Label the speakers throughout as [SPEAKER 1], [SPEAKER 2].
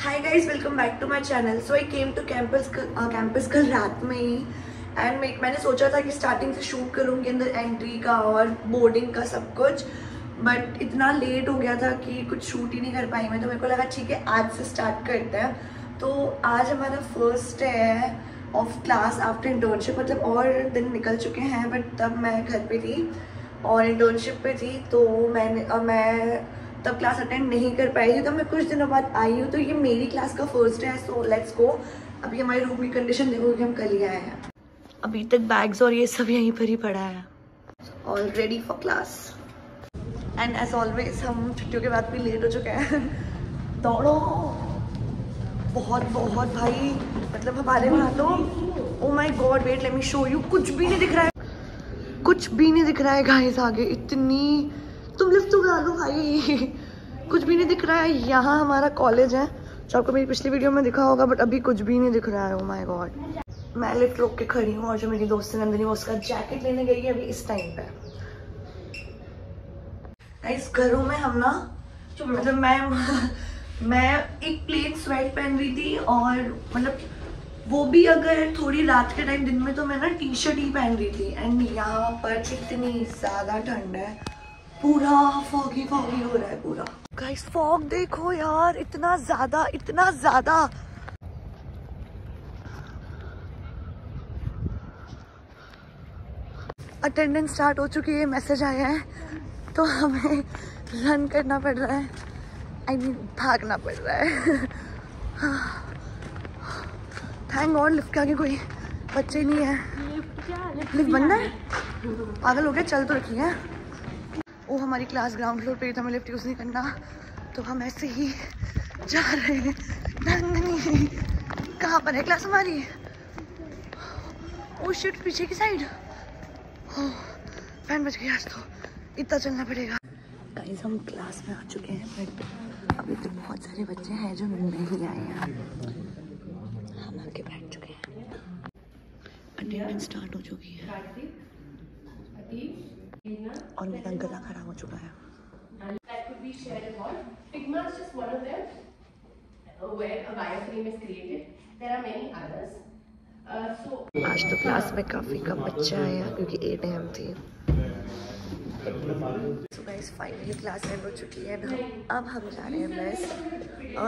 [SPEAKER 1] Hi guys welcome back to my channel so I came to campus campus कल रात में ही। And मैंने सोचा था कि स्टार्टिंग से शूट करूँगी अंदर एंट्री का और बोर्डिंग का सब कुछ। बट इतना लेट हो गया था कि कुछ शूट ही नहीं कर पाई मैं। तो मेरे को लगा, ठीक है, आज से स्टार्ट करते हैं। तो आज हमारा फ़र्स्ट है ऑफ़ क्लास आफ्टर इंटर्नशिप मतलब और दिन निकल चुके हैं बट तब मैं घर पे थी और इंटर्नशिप पे थी। तो मैंने मैं तब क्लास अटेंड नहीं कर पाई थी तो मैं कुछ दिनों बाद आई हूँ तो ये मेरी क्लास का फ़र्स्ट है सो लेट्स गो अभी हमारे रूम की कंडीशन देखो कि हम कल ही आए हैं। अभी तक बैग्स और ये सब यहीं पर ही पड़ा है। All ready for class and as always हम छुट्टियों के बाद भी लेट हो चुके हैं। दौड़ो। बहुत बहुत भाई मतलब हमारे वहाँ तो ओ my god wait let me show you कुछ भी नहीं दिख रहा है। कुछ भी नहीं दिख रहा है गाइस आगे। इतनी तुम लिफ्ट बुला लो भाई। कुछ भी नहीं दिख रहा है। यहाँ हमारा कॉलेज है। जो आपको मेरी पिछली वीडियो में दिखा होगा बट अभी कुछ भी नहीं दिख रहा है। ओ माय गॉड मैं लिफ्ट रोक के खड़ी हूँ और जो मेरी दोस्त नंदिनी, वो उसका जैकेट लेने गई है अभी इस टाइम पे। इस घरों में हम ना मतलब मैं मैं एक प्लेन स्वेट पहन रही थी और मतलब वो भी अगर थोड़ी रात के टाइम दिन में तो मैं ना टी शर्ट ही पहन रही थी। एंड यहाँ पर इतनी ज़्यादा ठंड है। पूरा फॉगी फॉगी हो रहा है पूरा गाइस फॉग देखो यार इतना ज़्यादा इतना ज़्यादा। अटेंडेंस स्टार्ट हो चुकी है मैसेज आया है तो हमें रन करना पड़ रहा है। आई मीन भागना पड़ रहा है। थैंक गॉड लिफ्ट के आगे कोई बच्चे नहीं है। लिफ्ट बंद है। पागल हो गया चल तो रखी है। वो हमारी क्लास ग्राउंड फ्लोर पे था हमें लिफ्ट यूज़ नहीं करना तो हम ऐसे ही जा रहे हैं। नंदनी, कहाँ पर है क्लास हमारी? ओ शिट पीछे की साइड पैन बच गया आज तो। इतना चलना पड़ेगा। गाइस हम क्लास में आ चुके हैं बट अभी तो बहुत सारे बच्चे हैं जो नहीं आए हैं। हम आके बैठ चुके हैं। अटेंडेंस स्टार्ट हो चुकी है। और मेरा गला खराब हो चुका है। आज तो क्लास में काफ़ी कम बच्चा आया क्योंकि एट एम थी। फाइनली क्लास एंड हो चुकी है। हम अब हम जा रहे हैं बस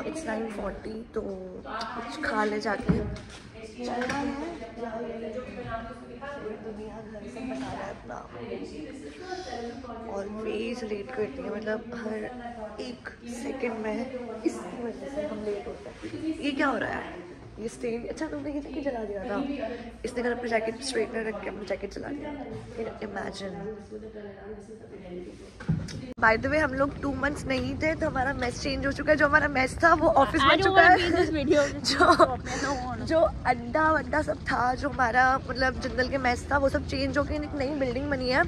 [SPEAKER 1] इट्स नाइन फोर्टी तो कुछ खा ले जाके है अपना ऑलवेज लेट करती है मतलब हर एक सेकंड में इसकी वजह से हम लेट होते हैं। ये क्या हो रहा है? ये स्टेन अच्छा तुमने ये जैकेट जला दिया था। इसने अगर अपना जैकेट स्ट्रेटनर रख के अपना जैकेट जला दिया। इमेजिन बाय द वे हम लोग टू मंथ्स नहीं थे तो हमारा मैस चेंज हो चुका है। जो हमारा मैस था वो ऑफ़िस बन चुका है। जो जो अड्डा वड्डा सब था जो हमारा मतलब जंगल के मैस था वो सब चेंज होकर एक नई बिल्डिंग बनी है।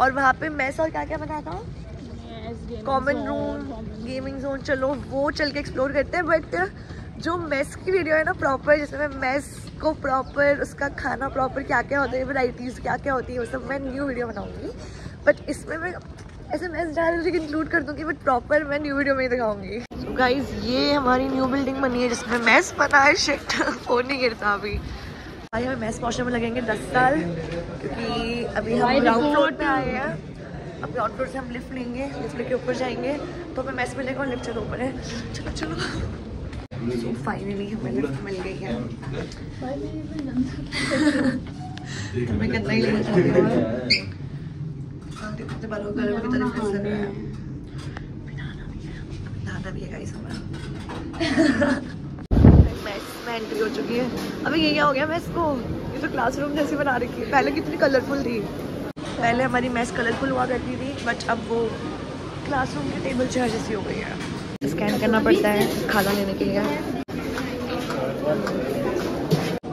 [SPEAKER 1] और वहाँ पे मैस और क्या क्या बना था? कॉमन रूम गेमिंग जोन चलो वो चल के एक्सप्लोर करते हैं बट जो मेस की वीडियो है ना प्रॉपर जिसमें मैं मेस को प्रॉपर उसका खाना प्रॉपर क्या क्या होता है वैराइटीज़ क्या क्या होती है वो सब मैं न्यू वीडियो बनाऊँगी। बट इसमें मैं ऐसे मेस डाल इंक्लूड कर दूँगी बट प्रॉपर मैं न्यू वीडियो में ही दिखाऊँगी। So गाइज़ ये हमारी न्यू बिल्डिंग बनी है जिसमें मैस बना है शिट फ़ोन नहीं गिरता अभी। भाई हमें मैस पहुँचने में लगेंगे दस साल क्योंकि अभी हम ग्राउंड फ्लोर पे आए हैं। अब ग्राउंड फ्लोर से हम लिफ्ट लेंगे लिफ्ट लेके ऊपर जाएँगे तो हमें मैस मिलेगा और लिफ्ट चलो ऊपर है। चलो चलो। फाइनली हमें लिफ्ट मिल गई है तो मैं ही लेना हूँ हाँ, की तरफ़ है भी है है हो है अभी ये क्या हो गया मैस को ये तो जैसी बना रखी है पहले कितनी कलरफुल थी पहले हमारी मैस कलरफुल हुआ करती थी बट अब वो क्लासरूम के टेबल चेयर जैसी हो गई है स्कैन करना पड़ता है खाना लेने के लिए।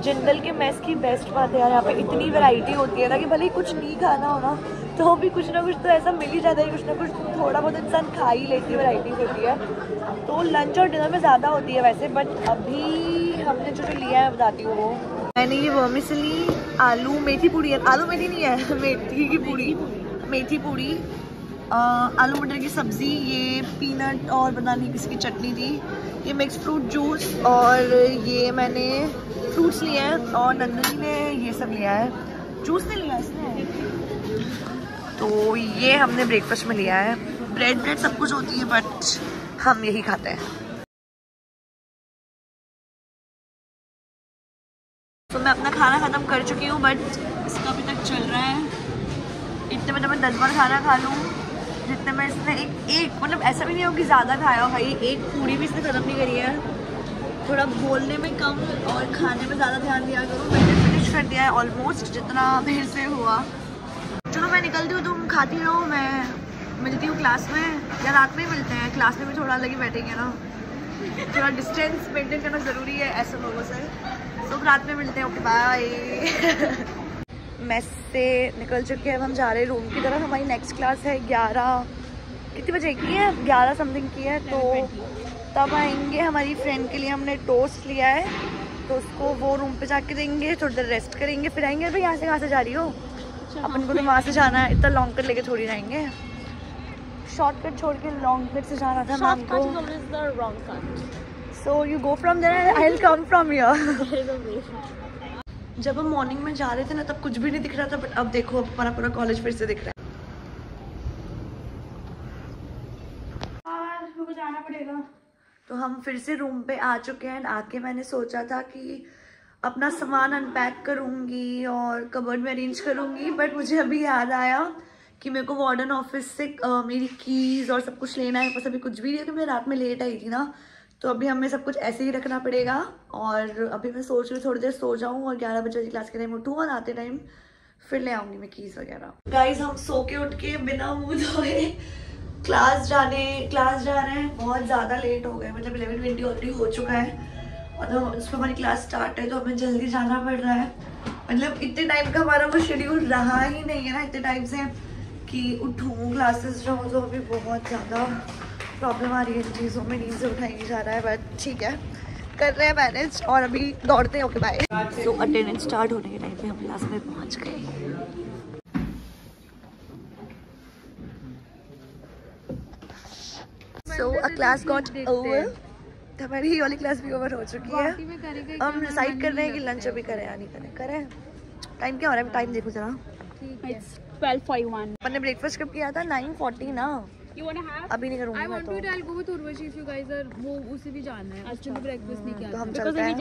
[SPEAKER 1] जंगल के मेस की बेस्ट बात है यार यहाँ पे इतनी वैरायटी होती है ना कि भले ही कुछ नहीं खाना हो ना तो भी कुछ ना कुछ तो ऐसा मिल ही जाता है कुछ ना कुछ थोड़ा बहुत इंसान खा ही लेती वैरायटी होती है। तो लंच और डिनर में ज़्यादा होती है वैसे बट अभी हमने जो जो लिया है बताती हूँ वो। मैंने ये वर्मिसली आलू मेथी पूड़ी है। आलू मेथी नहीं है मेथी की पूड़ी मेथी पूड़ी आलू मटर की सब्ज़ी, ये पीनट और पता नहीं किसकी चटनी थी ये मिक्स फ्रूट जूस और ये मैंने फ्रूट्स लिए हैं और नंदनी ने ये सब लिया है। जूस नहीं लिया इसने? तो ये हमने ब्रेकफास्ट में लिया है। ब्रेड ब्रेड सब कुछ होती है बट हम यही खाते हैं। तो मैं अपना खाना ख़त्म कर चुकी हूँ बट इसका अभी तक चल रहा है। इतने मतलब मैं दस बार खाना खा लूँ। जितने में इसने एक एक मतलब ऐसा भी नहीं हो कि ज़्यादा खाया हो, भाई, एक पूरी भी इसने ख़त्म नहीं करी है। थोड़ा बोलने में कम और खाने में ज़्यादा ध्यान दिया करो, मैंने फिनिश कर दिया है ऑलमोस्ट जितना मेरे से हुआ। चलो, मैं निकलती हूँ, तुम खाती रहो, मैं मिलती हूँ क्लास में, या रात में ही मिलते हैं। क्लास में भी थोड़ा अलग ही बैठेंगे ना। थोड़ा डिस्टेंस मेंटेन करना ज़रूरी है, ऐसे लोगों से तो रात में मिलते हैं ओके बाय मेस से निकल चुके हैं अब हम जा रहे हैं रूम की तरफ़। हमारी नेक्स्ट क्लास है ग्यारह। कितने बजे की है? ग्यारह समथिंग की है तो तब आएँगे हमारी फ्रेंड के लिए हमने टोस्ट लिया है। तो उसको वो रूम पे जाके देंगे थोड़ी देर रेस्ट करेंगे फिर आएँगे अभी यहाँ से कहाँ से जा रही हो? अच्छा, अपन को तो वहाँ से जाना है इतना लॉन्ग कट लेके थोड़ी जाएँगे शॉर्टकट छोड़ के लॉन्ग कट से जाना था मैम को। So you go from there I will come from here जब हम मॉर्निंग में जा रहे थे ना तब कुछ भी नहीं दिख रहा था बट अब देखो अब हमारा पूरा कॉलेज फिर से दिख रहा है। जाना पड़ेगा। तो हम फिर से रूम पे आ चुके हैं आके मैंने सोचा था कि अपना सामान अनपैक करूँगी और कबर्ड में अरेंज करूँगी बट मुझे अभी याद आया कि मेरे को वार्डन ऑफ़िस से आ, मेरी कीज़ और सब कुछ लेना है बस अभी कुछ भी नहीं क्योंकि मैं रात में लेट आई थी ना। तो अभी हमें सब कुछ ऐसे ही रखना पड़ेगा और अभी मैं सोच रही हूँ, थोड़ी देर सो जाऊँ और ग्यारह बजे क्लास के टाइम उठूँ और आते टाइम फिर ले आऊँगी मैं कीज़ वगैरह। गाइज़ हम सो के उठ के बिना मुँह धोए क्लास जाने क्लास जा रहे हैं। बहुत ज़्यादा लेट हो गए मतलब इलेवन ट्वेंटी ऑलरेडी हो चुका है। और तो उस पर हमारी क्लास स्टार्ट है तो हमें जल्दी जाना पड़ रहा है। मतलब इतने टाइम का हमारा वो शेड्यूल रहा ही नहीं है ना, इतने टाइम से कि उठूँ क्लासेस जाऊँ तो अभी बहुत ज़्यादा प्रॉब्लम आ रही है इन चीज़ों में नींद से उठाई नहीं जा रहा है बट ठीक है। कर रहे हैं मैनेज और अभी दौड़ते हैं okay bye so attendance start होने के टाइम पे हम क्लास में पहुँच गए। So uh class got over हमारी ही वाली क्लास भी ओवर हो चुकी है। हम डिसाइड कर रहे हैं कि लंच अभी करें या नहीं करें। करें। टाइम क्या हो रहा है? टाइम देखो जरा। मैंने ब्रेकफास्ट कब किया था नाइन फोर्टी ना? अभी नहीं करूँगा तो। तो हम चलते हैं।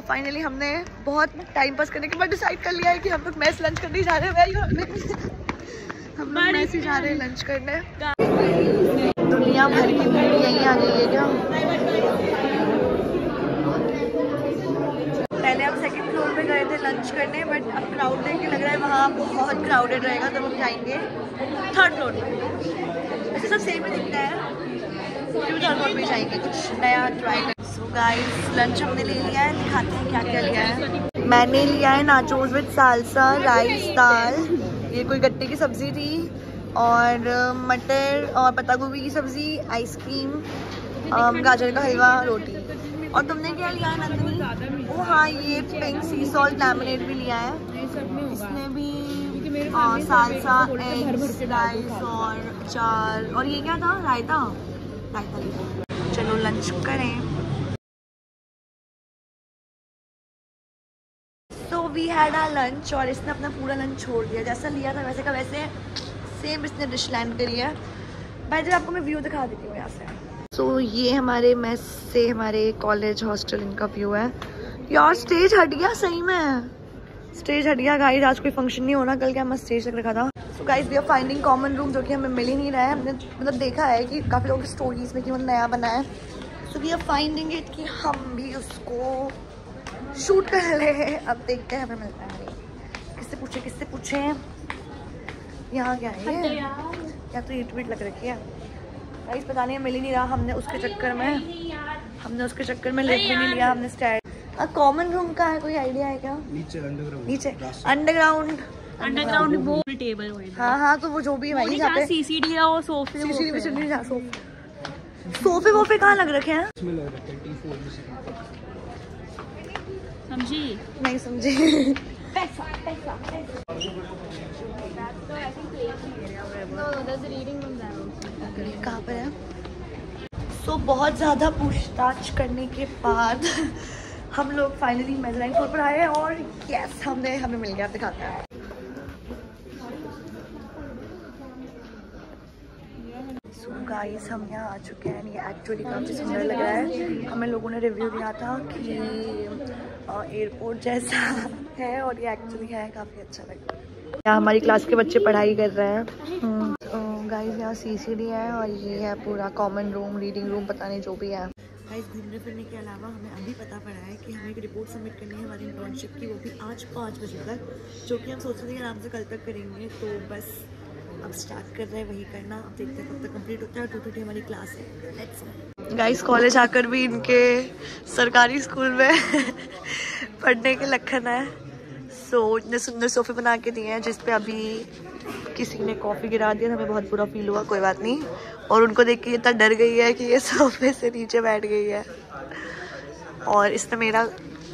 [SPEAKER 1] फाइनली हमने बहुत टाइम पास करने के बाद डिसाइड कर लिया है कि हम लोग मैस लंच करने जा रहे हैं। हम लोग मैस ही जा रहे हैं लंच करने। दुनिया भर की भीड़ यहीं आ गई है क्या? पहले हम सेकंड फ्लोर पे गए थे लंच करने बट अब क्राउड देख के लग रहा है वहाँ बहुत क्राउडेड रहेगा तो हम जाएँगे थर्ड फ्लोर पे। वैसे सब सेम ही दिखता है। फिर थर्ड फ्लोर पे जाएँगे कुछ? नया ट्राई कर सो गाइस लंच हमने ले लिया है दिखाते हैं क्या क्या लिया है। मैंने लिया है नाचोज विद सालसा राइस दाल ये कोई गट्टे की सब्ज़ी थी? और मटर और पत्ता गोभी की सब्ज़ी आइसक्रीम गाजर का हलवा, रोटी। और तुमने क्या लिया है, नंदनी? ओ हाँ ये पिंक सी सॉल्ट लैमिनेट भी लिया है। इसमें भी सालसा एग्स राइस और अचार। और ये क्या था? रायता? रायता चलो लंच करें। तो वी हैड लंच और इसने अपना पूरा लंच छोड़ दिया। जैसा लिया था, वैसे का वैसे सेम इसने डिश लैंड करी है। भाई आपको मैं व्यू दिखा देती हूँ यहाँ से। सो so, ये हमारे मेस से हमारे कॉलेज हॉस्टल इनका व्यू है। यार स्टेज हट गया सही में। स्टेज हट गया गाइस आज कोई फ़ंक्शन नहीं होना कल क्या मैं स्टेज तक रखा था। So guys we are finding common room जो कि हमें मिल ही नहीं रहा है। हमने मतलब देखा है कि काफ़ी लोगों की स्टोरीज में कि मतलब नया बना है। So we are finding it कि हम भी उसको शूट कर ले अब देखते हैं हमें मिलता है किससे पूछे किससे पूछे यहाँ क्या है ये? या तो ईट वीट लग रखी है। गाइस पता नहीं मिल ही नहीं रहा हमने उसके चक्कर में। हमने उसके चक्कर में लिख भी नहीं लिया हमने स्टैंड कॉमन रूम का है कोई आइडिया है क्या? नीचे अंडरग्राउंड नीचे। अंडरग्राउंड
[SPEAKER 2] अंडरग्राउंड वो टेबल
[SPEAKER 1] हाँ हाँ। तो वो जो भी है वही पे
[SPEAKER 2] सीसीडी है वो सोफे
[SPEAKER 1] जा सोफे। सोफे वोफे कहाँ लग रखे हैं?
[SPEAKER 2] समझी?
[SPEAKER 1] नहीं समझे। कहाँ पर है? सो so, बहुत ज़्यादा पूछताछ करने के बाद हम लोग फाइनली मेजराइन फ्लोर पर आए हैं और यस हमने हमें मिल गया दिखाते हैं। गाइस हम यहाँ आ चुके हैं ये एक्चुअली काफ़ी सुंदर लग रहा है। हमें लोगों ने रिव्यू दिया था कि एयरपोर्ट जैसा है और ये एक्चुअली है काफ़ी अच्छा लग रहा है। यहाँ हमारी क्लास के बच्चे पढ़ाई कर रहे हैं। गाइस यहाँ सीसीडी है और ये है पूरा कॉमन रूम रीडिंग रूम पता नहीं जो भी है। गाइस घूमने फिरने के अलावा हमें अभी पता पड़ा है कि हमें एक रिपोर्ट सबमिट करनी है हमारी इंटर्नशिप की वो भी आज पाँच बजे तक जो कि हम सोच रहे थे आराम से कल तक करेंगे तो बस अब स्टार्ट कर रहे हैं वही करना अब देखते हैं कब तक कंप्लीट होता है टू थर्टी हमारी क्लास है। गाइस कॉलेज आकर भी इनके सरकारी स्कूल में पढ़ने के लखन है। सो so, इतने सुंदर सोफे बना के दिए हैं जिसपे अभी किसी ने कॉफ़ी गिरा दिया हमें बहुत बुरा फील हुआ कोई बात नहीं। और उनको देख के इतना डर गई है कि ये सोफे से नीचे बैठ गई है। और इसने मेरा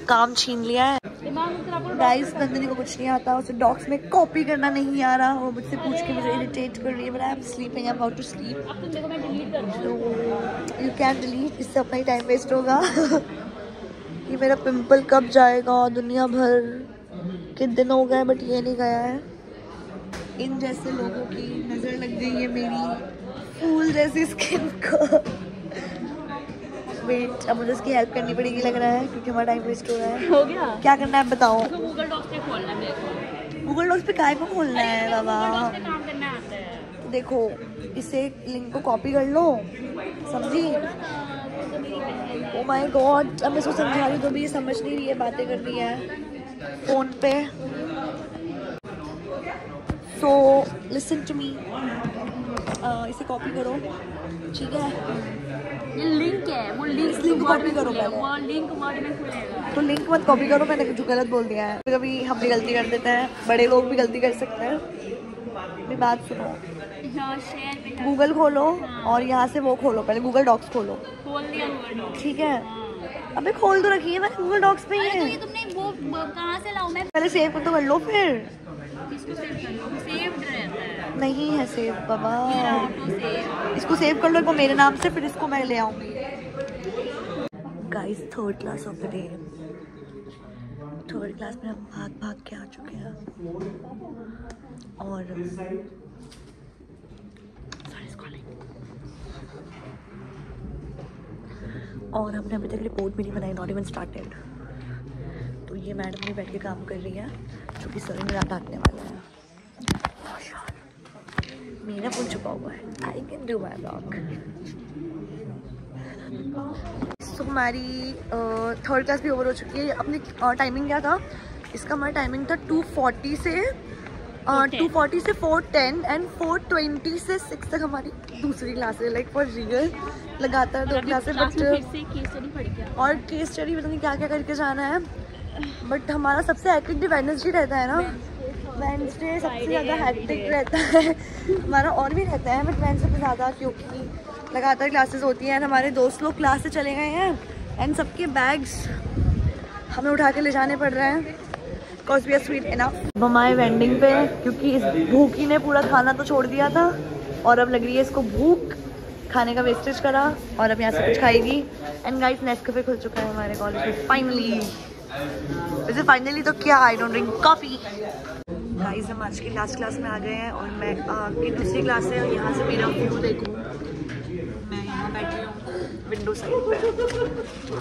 [SPEAKER 1] काम छीन लिया है। गाइस नंदिनी को कुछ नहीं आता उसे डॉग्स में कॉपी करना नहीं आ रहा वो मुझसे पूछ के मुझे इरिटेट कर रही है but I am sleeping I am about to sleep you can delete इससे अपना ही टाइम वेस्ट होगा। कि मेरा पिंपल कब जाएगा दुनिया भर के दिन हो गए बट ये नहीं गया है। इन जैसे लोगों की नज़र लग गई है मेरी फूल जैसी स्किन को। वेट अब मुझे इसकी हेल्प करनी पड़ेगी लग रहा है क्योंकि हमारा टाइम वेस्ट हो रहा है।
[SPEAKER 2] हो गया?
[SPEAKER 1] क्या करना है बताओ।
[SPEAKER 2] गूगल डॉक्स पे खोलना है
[SPEAKER 1] गूगल डॉक्स पे काय को खोलना है बाबा? देखो इसे लिंक को कॉपी कर लो समझी? ओ माय गॉड अब मैं इसको समझा रही हूँ तो भी ये समझ नहीं रही है बातें कर रही है। फ़ोन पे। सो लिसन टू मी इसे कॉपी करो। ठीक है?
[SPEAKER 2] ये लिंक है वो लिंक
[SPEAKER 1] इस link करो
[SPEAKER 2] वो लिंक वर्ड में खुलेगा।
[SPEAKER 1] तो लिंक मत कॉपी करो मैंने जो गलत बोल दिया है। कभी हम भी गलती कर देते हैं बड़े लोग भी गलती कर सकते हैं। मेरी बात सुनो।
[SPEAKER 2] हाँ कर
[SPEAKER 1] गूगल खोलो और यहाँ से वो खोलो पहले गूगल डॉक्स खोलो। ठीक है? अबे खोल तो रखी है मैं गूगल डॉक्स पे ही
[SPEAKER 2] तो ये
[SPEAKER 1] है
[SPEAKER 2] तुमने वो वो कहाँ से लाऊं मैं
[SPEAKER 1] पहले सेव तो कर लो फिर।
[SPEAKER 2] इसको सेव कर लो सेव्ड रहता है।
[SPEAKER 1] नहीं है सेव बाबा। इसको सेव कर लो बार मेरे नाम से फिर इसको मैं ले आऊँगी। Guys third class of the day third class में हम भाग भाग के आ चुके हैं। और और हमने अभी तक रिपोर्ट भी नहीं बनाई नॉट इवन स्टार्टेड ये मैडम भी बैठ के काम कर रही है जो कि सर मेरा डांटने वाला है। मेरा फ़ोन छुपा हुआ है। I can do my blog so हमारी थर्ड क्लास भी ओवर हो चुकी है। अपनी टाइमिंग क्या था? इसका हमारा टाइमिंग था 240 से टू फोर्टी से four ten and four twenty से सिक्स तक हमारी दूसरी क्लास है। लाइक फॉर रियल लगातार दो क्लासें
[SPEAKER 2] क्लास
[SPEAKER 1] बट
[SPEAKER 2] से केस स्टडी पढ़ गया
[SPEAKER 1] और केस स्टडी पता नहीं क्या क्या करके जाना है। बट हमारा सबसे एक्टिव वेडनेसडे रहता है ना। वेंसडे सबसे ज़्यादा हैक्टिक रहता है। हमारा और भी रहता है बट वेंसडे पे ज़्यादा क्योंकि लगातार क्लासेस होती हैं हमारे दोस्त लोग क्लास से चले गए हैं एंड सबके बैग्स हमें उठा के ले जाने पड़ रहे हैं। Because we are sweet enough हमारे वेंडिंग पे क्योंकि इस भूखी ने पूरा खाना तो छोड़ दिया था और अब लग रही है इसको भूख खाने का वेस्टेज करा और अब यहाँ से कुछ खाएगी। एंड गाइस नेस्कैफे खुल चुका है हमारे कॉलेज में फाइनली वैसे फाइनली तो क्या I don't drink coffee guys हम आज की लास्ट क्लास में आ गए हैं और मैं आपकी दूसरी क्लास है और यहाँ से मेरा व्यू देखो। मैं यहाँ बैठी हूँ विंडो साइड पे।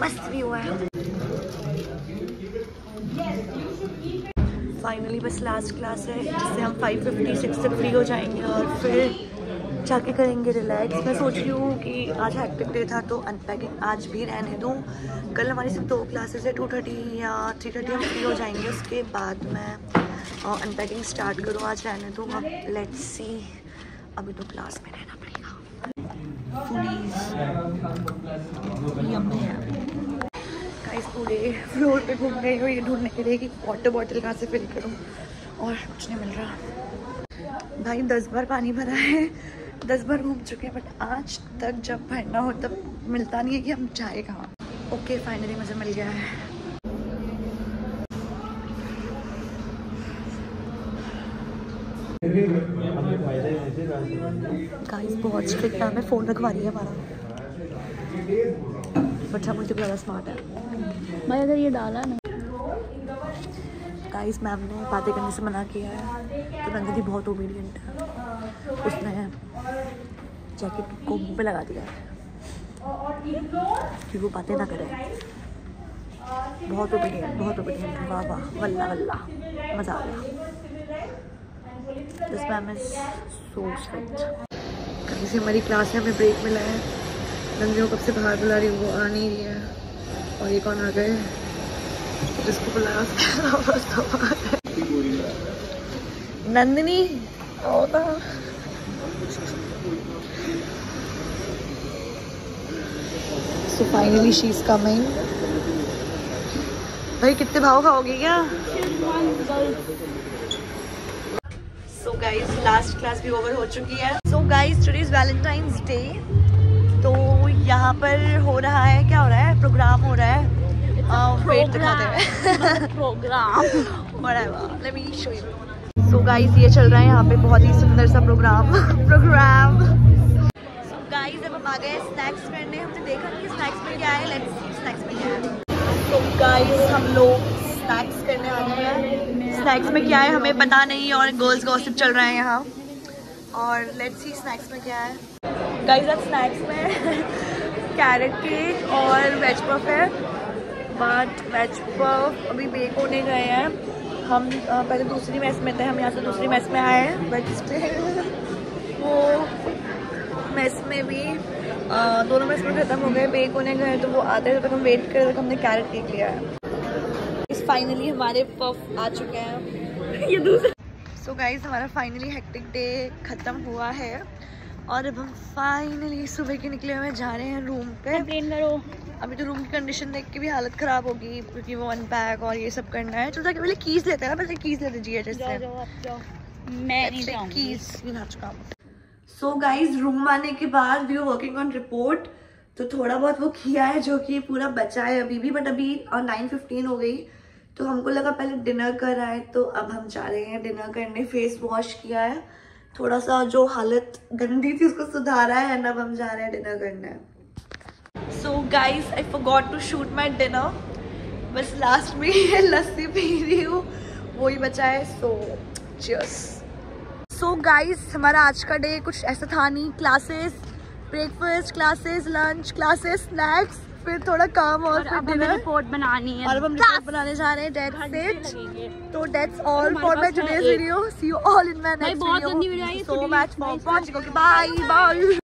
[SPEAKER 1] मस्त व्यू है। फाइनली बस लास्ट क्लास है, जिससे हम 5:56 तक फ्री हो जाएँगे और फिर जाके करेंगे रिलैक्स मैं सोच रही हूँ कि आज हैक्टिक डे था तो अनपैकिंग आज भी रहने दूँ। कल हमारी सिर्फ़ दो क्लासेस है 2:30 या 3:30 हम फ्री हो जाएँगे, उसके बाद मैं अनपैकिंग स्टार्ट करूँ, आज रहने दूँ। अब लेट्स सी अभी तो क्लास में रहना पड़ेगा। गाइस पूरे फ्लोर पे घूम रही हूँ, ये ढूँढने के लिए कि वाटर बॉटल कहाँ से फिल करूँ। और कुछ नहीं मिल रहा। भाई, दस बार पानी भरा है। दस बार घूम चुके हैं बट आज तक जब भरना हो तब मिलता नहीं है कि हम जाए कहाँ। ओके फाइनली मुझे मिल गया है। गाइस बहुत स्ट्रिक्ट है मैं फ़ोन रखवा रही है हमारा। हम मुझे ज़्यादा स्मार्ट है।
[SPEAKER 2] भाई, अगर ये डाला ना
[SPEAKER 1] गाइस मैम ने बातें करने से मना किया है। तो नंदिनी बहुत ओबीडियंट है। उसने जैकेट को मुँह पे लगा दिया है कि वो बातें ना करे। बहुत ओबीडियंट बहुत ओबीडियंट वाह वाह, वल्ला वल्ला। मज़ा आ गया। दिस मैम इज़ सो कहीं से हमारी क्लास में हमें ब्रेक मिला है। को कब से बाहर बुला रही हूँ, वो आ नहीं रही है। और ये कौन आ गए? जिसको बुलाया उसका Nandini so finally she is coming भाई, कितने भाव खाओगे क्या? सो गाइज़ लास्ट क्लास भी ओवर हो चुकी है। So guys today is Valentine's day तो यहाँ पर हो रहा है, क्या हो रहा है? प्रोग्राम हो रहा है। वेट दिखाते
[SPEAKER 2] program
[SPEAKER 1] whatever. Let me show you. So ये चल रहा है यहाँ पे बहुत ही सुंदर सा प्रोग्राम प्रोग्राम so guys अब हम आ गए स्नैक्स करने। हमने देखा कि स्नैक्स में क्या है। लेट्स सी स्नैक्स में क्या है। So guys हम लोग स्नैक्स करने वाले हैं। स्नैक्स में क्या है हमें पता नहीं और गर्ल्स गॉसिप चल रहा है यहाँ। और लेट्स सी स्नैक्स में क्या है। गाइस आज स्नैक्स में कैरेट केक और वेज पफ है। बट वेज पफ अभी बेक होने गए हैं। हम पहले दूसरी मैच में थे हम यहाँ से दूसरी मैच में आए हैं। स्टिल वो मैस में भी अ, दोनों मैच में ख़त्म हो गए बेक होने गए तो वो आते तक हम वेट कर रहे हमने कैरेट केक लिया है। इस फाइनली हमारे पफ आ चुके हैं। ये दूसरा सो गाइज़ हमारा फाइनली हेक्टिक डे ख़त्म हुआ है। और अब हम फाइनली सुबह के निकले हुए जा रहे हैं रूम पे।
[SPEAKER 2] कंप्लेन करो।
[SPEAKER 1] अभी तो रूम की कंडीशन देख के भी हालत ख़राब होगी क्योंकि वो अनपैक और ये सब करना है। चलो जाके पहले कीज लेते हैं ना पहले कीज लेते जी एच
[SPEAKER 2] जाओ जाओ आप जाओ। मैं
[SPEAKER 1] कीज ये नाच काम सो गाइज़ रूम आने के बाद we are working on report तो थोड़ा बहुत वो किया है जो कि पूरा बचा है अभी भी बट अभी नाइन फिफ्टीन हो गई। तो हमको लगा पहले डिनर कर आए तो अब हम जा रहे हैं डिनर करने। फेस वॉश किया है। थोड़ा सा जो हालत गंदी थी उसको सुधारा है एंड अब हम जा रहे हैं डिनर करने। So guys I forgot to shoot my dinner बस लास्ट में लस्सी पी रही हूँ। वही बचा है सो चीयर्स सो गाइस हमारा आज का डे कुछ ऐसा था नहीं। Classes breakfast classes lunch classes snacks फिर थोड़ा काम और,
[SPEAKER 2] और
[SPEAKER 1] फिर डिनर
[SPEAKER 2] रिपोर्ट बनानी है।
[SPEAKER 1] और अब हम रिपोर्ट बनाने जा रहे हैं डेट
[SPEAKER 2] घंटे
[SPEAKER 1] तो that's all for my today's video see you all in my next video so much for watching okay bye bye